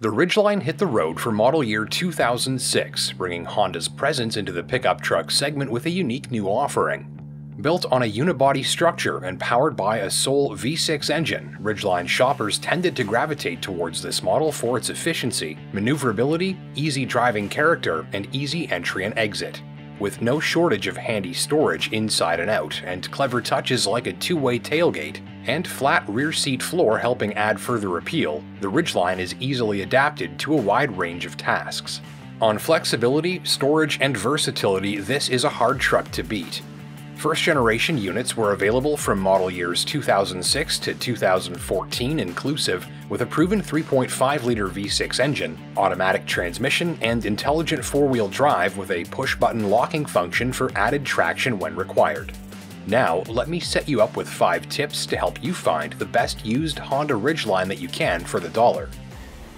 The Ridgeline hit the road for model year 2006, bringing Honda's presence into the pickup truck segment with a unique new offering. Built on a unibody structure and powered by a sole V6 engine, Ridgeline shoppers tended to gravitate towards this model for its efficiency, maneuverability, easy driving character, and easy entry and exit. With no shortage of handy storage inside and out, and clever touches like a two-way tailgate, and flat rear seat floor helping add further appeal, the Ridgeline is easily adapted to a wide range of tasks. On flexibility, storage, and versatility, this is a hard truck to beat. First generation units were available from model years 2006 to 2014 inclusive, with a proven 3.5 liter V6 engine, automatic transmission, and intelligent four wheel drive with a push button locking function for added traction when required. Now, let me set you up with 5 tips to help you find the best used Honda Ridgeline that you can for the dollar.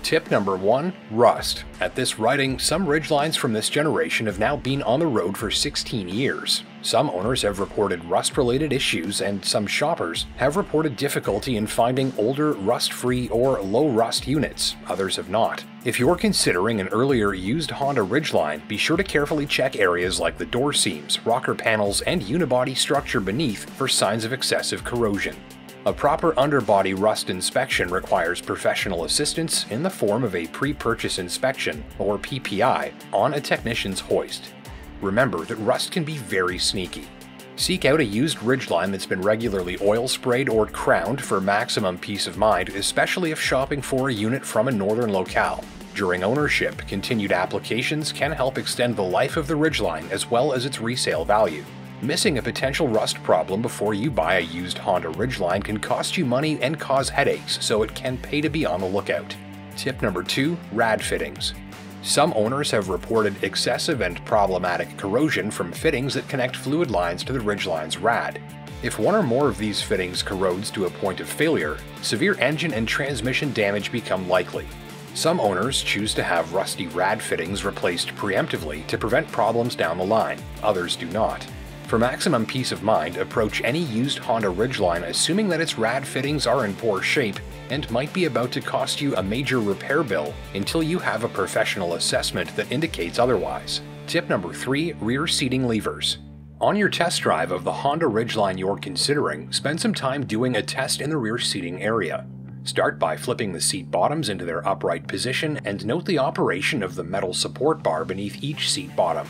Tip number 1 Rust. At this writing, some Ridgelines from this generation have now been on the road for 16 years. Some owners have reported rust related issues, and some shoppers have reported difficulty in finding older, rust free, or low rust units. Others have not. If you're considering an earlier used Honda Ridgeline, be sure to carefully check areas like the door seams, rocker panels, and unibody structure beneath for signs of excessive corrosion. A proper underbody rust inspection requires professional assistance in the form of a pre-purchase inspection, or PPI, on a technician's hoist. Remember that rust can be very sneaky. Seek out a used Ridgeline that's been regularly oil sprayed or Krowned for maximum peace of mind, especially if shopping for a unit from a northern locale. During ownership, continued applications can help extend the life of the Ridgeline as well as its resale value. Missing a potential rust problem before you buy a used Honda Ridgeline can cost you money and cause headaches, so it can pay to be on the lookout. Tip number 2 Rad Fittings. Some owners have reported excessive and problematic corrosion from fittings that connect fluid lines to the Ridgeline's rad. If one or more of these fittings corrodes to a point of failure, severe engine and transmission damage become likely. Some owners choose to have rusty rad fittings replaced preemptively to prevent problems down the line, others do not. For maximum peace of mind, approach any used Honda Ridgeline assuming that its rad fittings are in poor shape and might be about to cost you a major repair bill until you have a professional assessment that indicates otherwise. Tip number 3 Rear Seating Levers. On your test drive of the Honda Ridgeline you're considering, spend some time doing a test in the rear seating area. Start by flipping the seat bottoms into their upright position and note the operation of the metal support bar beneath each seat bottom.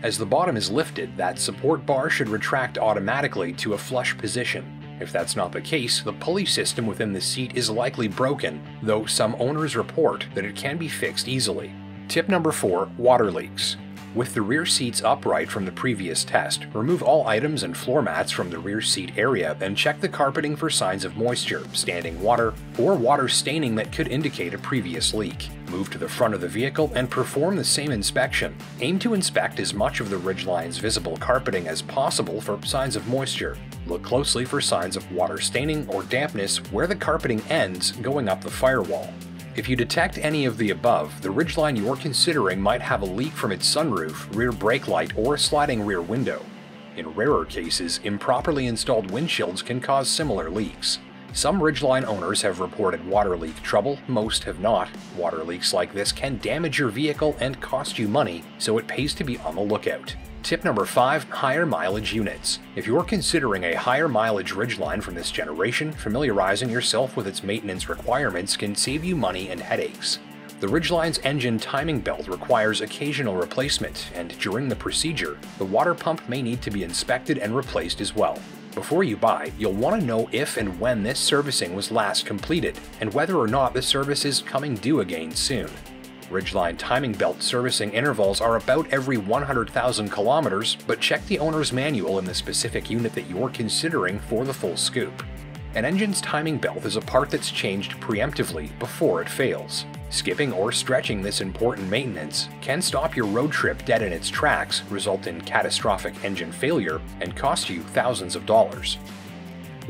As the bottom is lifted, that support bar should retract automatically to a flush position. If that's not the case, the pulley system within the seat is likely broken, though some owners report that it can be fixed easily. Tip number 4 Water leaks. With the rear seats upright from the previous test, remove all items and floor mats from the rear seat area and check the carpeting for signs of moisture, standing water, or water staining that could indicate a previous leak. Move to the front of the vehicle and perform the same inspection. Aim to inspect as much of the Ridgeline's visible carpeting as possible for signs of moisture. Look closely for signs of water staining or dampness where the carpeting ends going up the firewall. If you detect any of the above, the Ridgeline you're considering might have a leak from its sunroof, rear brake light, or sliding rear window. In rarer cases, improperly installed windshields can cause similar leaks. Some Ridgeline owners have reported water leak trouble, most have not. Water leaks like this can damage your vehicle and cost you money, so it pays to be on the lookout. Tip number 5 Higher mileage units. If you're considering a higher mileage Ridgeline from this generation, familiarizing yourself with its maintenance requirements can save you money and headaches. The Ridgeline's engine timing belt requires occasional replacement, and during the procedure, the water pump may need to be inspected and replaced as well. Before you buy, you'll want to know if and when this servicing was last completed, and whether or not the service is coming due again soon. Ridgeline timing belt servicing intervals are about every 100,000 kilometers, but check the owner's manual in the specific unit that you're considering for the full scoop. An engine's timing belt is a part that's changed preemptively before it fails. Skipping or stretching this important maintenance can stop your road trip dead in its tracks, result in catastrophic engine failure, and cost you thousands of dollars.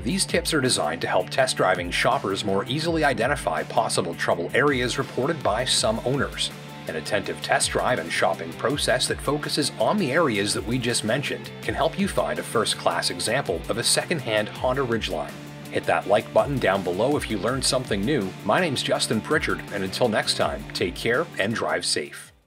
These tips are designed to help test driving shoppers more easily identify possible trouble areas reported by some owners. An attentive test drive and shopping process that focuses on the areas that we just mentioned can help you find a first class example of a second hand Honda Ridgeline. Hit that like button down below if you learned something new. My name's Justin Pritchard, and until next time, take care and drive safe.